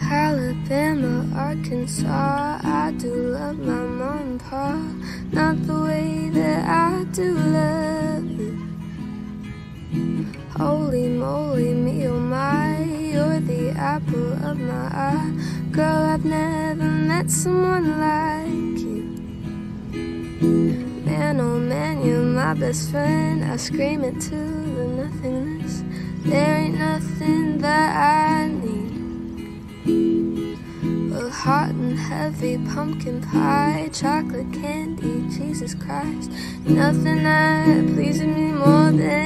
Alabama, Arkansas. I do love my mom and pa, not the way that I do love. Holy moly, me oh my, you're the apple of my eye. Girl, I've never met someone like you. Man, oh man, you're my best friend. I scream it to the nothingness. There ain't nothing that I need. A hot and heavy pumpkin pie, chocolate candy, Jesus Christ. Nothing that pleases me more than